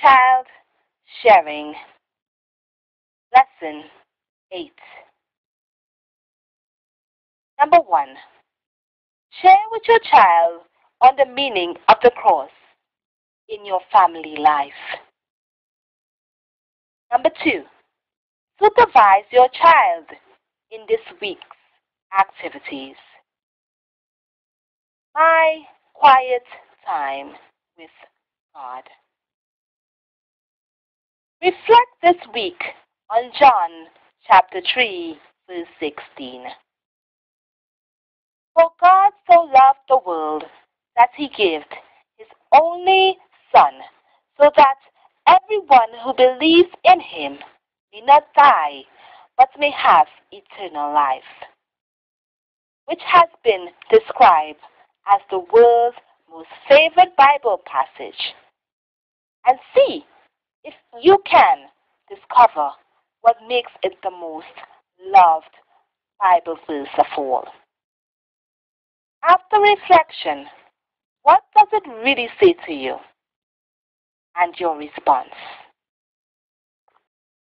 Child Sharing Lesson 8 Number 1. Share with your child on the meaning of the cross in your family life. Number 2. Supervise your child in this week's activities. My quiet time with God. Reflect this week on John chapter 3, verse 16. For God so loved the world that he gave his only Son, so that everyone who believes in him may not die, but may have eternal life, which has been described as the world's most favorite Bible passage. And see if you can discover what makes it the most loved Bible verse of all. After reflection, what does it really say to you? And your response.